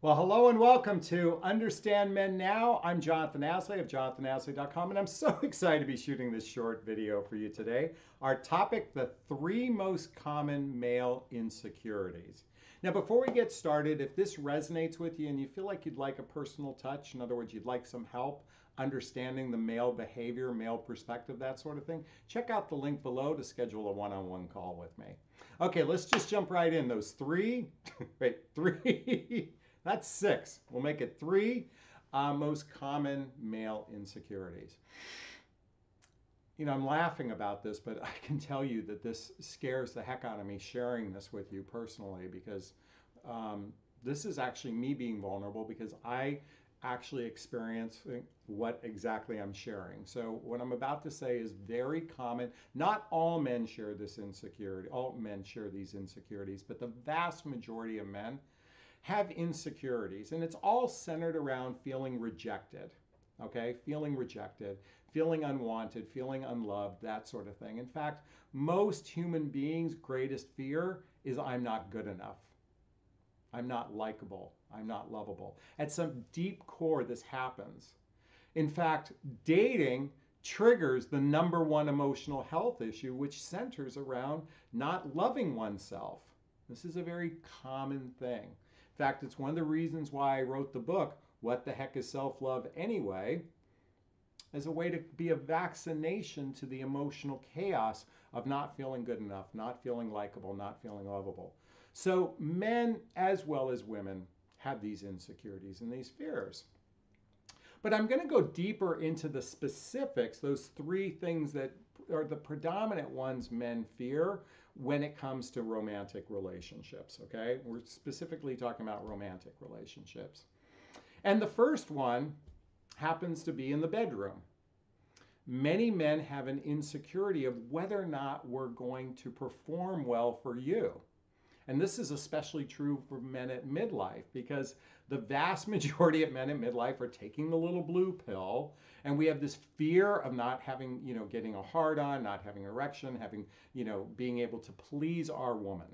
Well, hello and welcome to Understand Men Now. I'm Jonathon Aslay of jonathonaslay.com, and I'm so excited to be shooting this short video for you today. Our topic the three most common male insecurities. Now, before we get started, if this resonates with you and you feel like you'd like a personal touch, in other words, you'd like some help understanding the male behavior, male perspective, that sort of thing, check out the link below to schedule a one on one call with me. Okay, let's just jump right in. Those three, wait, three that's six. We'll make it three uh, most common male insecurities. You know, I'm laughing about this, but I can tell you that this scares the heck out of me sharing this with you personally because um, this is actually me being vulnerable because I actually experience what exactly I'm sharing. So what I'm about to say is very common. Not all men share this insecurity. All men share these insecurities, but the vast majority of men have insecurities, and it's all centered around feeling rejected. Okay, feeling rejected, feeling unwanted, feeling unloved, that sort of thing. In fact, most human beings' greatest fear is I'm not good enough. I'm not likable. I'm not lovable. At some deep core, this happens. In fact, dating triggers the number one emotional health issue, which centers around not loving oneself. This is a very common thing fact, it's one of the reasons why I wrote the book, What the Heck is Self Love Anyway? as a way to be a vaccination to the emotional chaos of not feeling good enough, not feeling likable, not feeling lovable. So, men as well as women have these insecurities and these fears. But I'm going to go deeper into the specifics, those three things that are the predominant ones men fear when it comes to romantic relationships, okay? We're specifically talking about romantic relationships. And the first one happens to be in the bedroom. Many men have an insecurity of whether or not we're going to perform well for you. And this is especially true for men at midlife because the vast majority of men at midlife are taking the little blue pill and we have this fear of not having, you know, getting a hard on, not having erection, having, you know, being able to please our woman.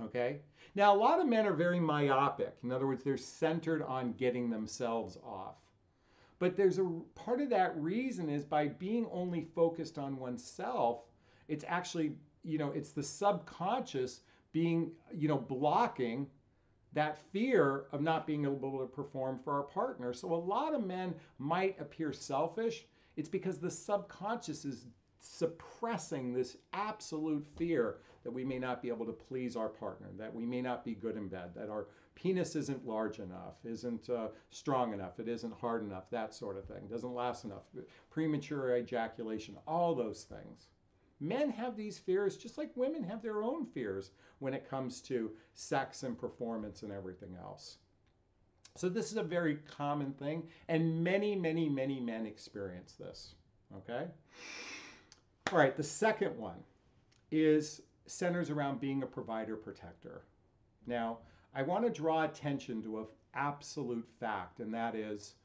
Okay? Now, a lot of men are very myopic. In other words, they're centered on getting themselves off. But there's a part of that reason is by being only focused on oneself, it's actually, you know, it's the subconscious being, you know, blocking that fear of not being able to perform for our partner. So a lot of men might appear selfish. It's because the subconscious is suppressing this absolute fear that we may not be able to please our partner, that we may not be good in bed, that our penis isn't large enough, isn't uh, strong enough, it isn't hard enough, that sort of thing, doesn't last enough, premature ejaculation, all those things. Men have these fears just like women have their own fears when it comes to sex and performance and everything else. So, this is a very common thing, and many, many, many men experience this. Okay? All right, the second one is centers around being a provider protector. Now, I want to draw attention to an absolute fact, and that is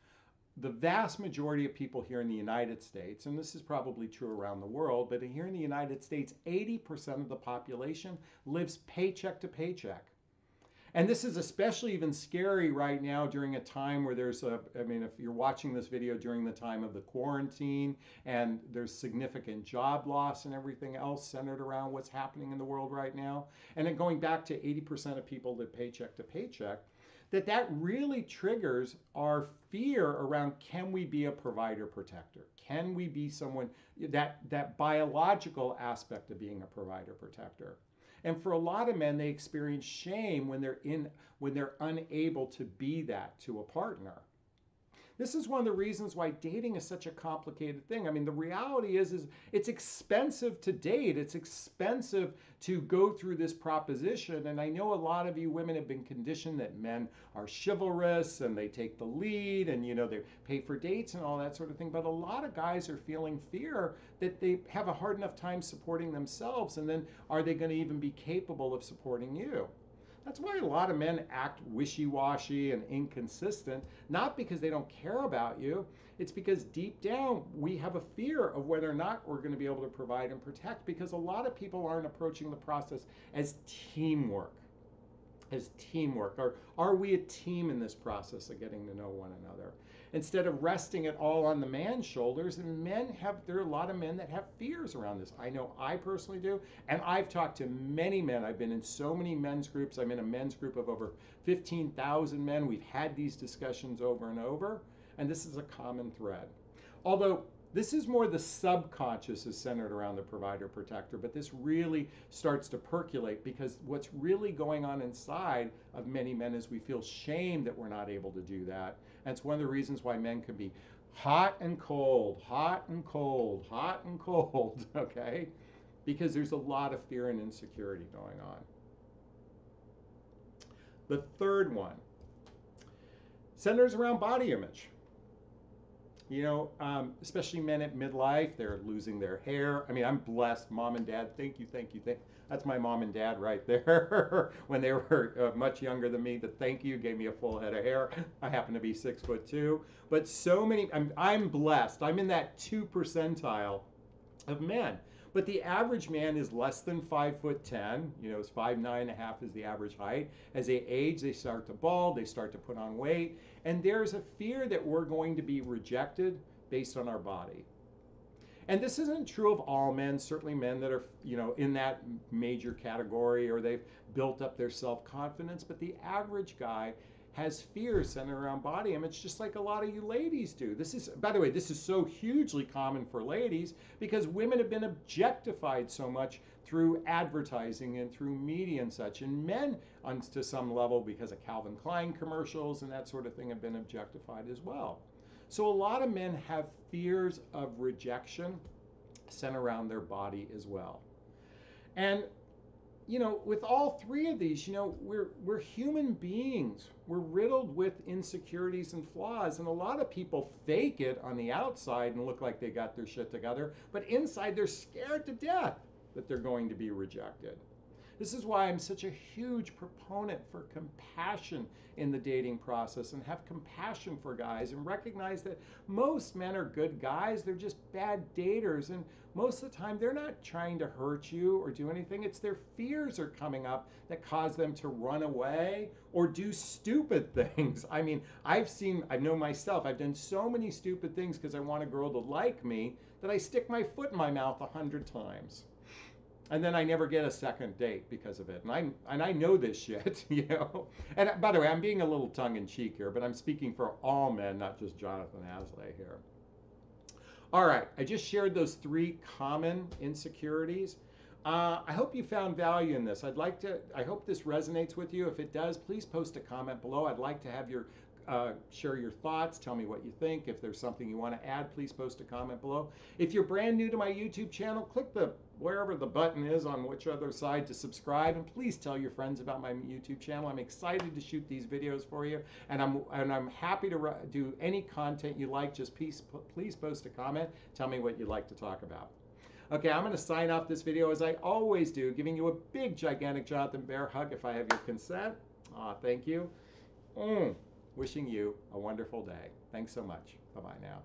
the vast majority of people here in the United States, and this is probably true around the world, but here in the United States, 80% of the population lives paycheck to paycheck. And this is especially even scary right now during a time where there's a, I mean, if you're watching this video during the time of the quarantine and there's significant job loss and everything else centered around what's happening in the world right now. And then going back to 80% of people live paycheck to paycheck that that really triggers our fear around can we be a provider protector? Can we be someone that that biological aspect of being a provider protector? And for a lot of men they experience shame when they're in when they're unable to be that to a partner this is one of the reasons why dating is such a complicated thing. I mean, the reality is is it's expensive to date. It's expensive to go through this proposition. And I know a lot of you women have been conditioned that men are chivalrous and they take the lead and you know they pay for dates and all that sort of thing. But a lot of guys are feeling fear that they have a hard enough time supporting themselves and then are they going to even be capable of supporting you? That's why a lot of men act wishy washy and inconsistent, not because they don't care about you. It's because deep down we have a fear of whether or not we're going to be able to provide and protect because a lot of people aren't approaching the process as teamwork. as teamwork? Or are we a team in this process of getting to know one another? Instead of resting it all on the man's shoulders, and men have, there are a lot of men that have fears around this. I know I personally do, and I've talked to many men. I've been in so many men's groups. I'm in a men's group of over 15,000 men. We've had these discussions over and over, and this is a common thread. Although this is more the subconscious is centered around the provider protector, but this really starts to percolate because what's really going on inside of many men is we feel shame that we're not able to do that. And it's one of the reasons why men can be hot and cold, hot and cold, hot and cold, okay? Because there's a lot of fear and insecurity going on. The third one centers around body image. You know, um, especially men at midlife, they're losing their hair. I mean, I'm blessed. Mom and dad, thank you, thank you, thank That's my mom and dad right there. when they were uh, much younger than me, the thank you gave me a full head of hair. I happen to be six foot two. But so many, I'm, I'm blessed. I'm in that two percentile of men. But the average man is less than five foot ten. You know, it's five nine and a half is the average height. As they age, they start to bald, they start to put on weight, and there's a fear that we're going to be rejected based on our body. And this isn't true of all men, certainly men that are, you know, in that major category or they've built up their self-confidence, but the average guy has fears centered around body image, just like a lot of you ladies do. This is, by the way, this is so hugely common for ladies because women have been objectified so much through advertising and through media and such. And men, on to some level, because of Calvin Klein commercials and that sort of thing, have been objectified as well. So a lot of men have fears of rejection centered around their body as well. And you know, with all three of these, you know, we're we're human beings. We're riddled with insecurities and flaws, and a lot of people fake it on the outside and look like they got their shit together, but inside they're scared to death that they're going to be rejected. This is why I'm such a huge proponent for compassion in the dating process and have compassion for guys and recognize that most men are good guys. They're just bad daters. And most of the time, they're not trying to hurt you or do anything. It's their fears are coming up that cause them to run away or do stupid things. I mean, I've seen, I know myself, I've done so many stupid things because I want a girl to like me that I stick my foot in my mouth a hundred times and then I never get a second date because of it. And I and I know this shit, you know. And by the way, I'm being a little tongue in cheek here, but I'm speaking for all men, not just Jonathon Aslay here. All right, I just shared those three common insecurities. Uh, I hope you found value in this. I'd like to. I hope this resonates with you. If it does, please post a comment below. I'd like to have your uh, share your thoughts. Tell me what you think. If there's something you want to add, please post a comment below. If you're brand new to my YouTube channel, click the wherever the button is on which other side to subscribe and please tell your friends about my YouTube channel. I'm excited to shoot these videos for you and I'm and I'm happy to do any content you like. Just please please post a comment. Tell me what you'd like to talk about. Okay, I'm going to sign off this video as I always do, giving you a big, gigantic Jonathon Bear hug if I have your consent. Aw, thank you. Mm. Wishing you a wonderful day. Thanks so much. Bye-bye now.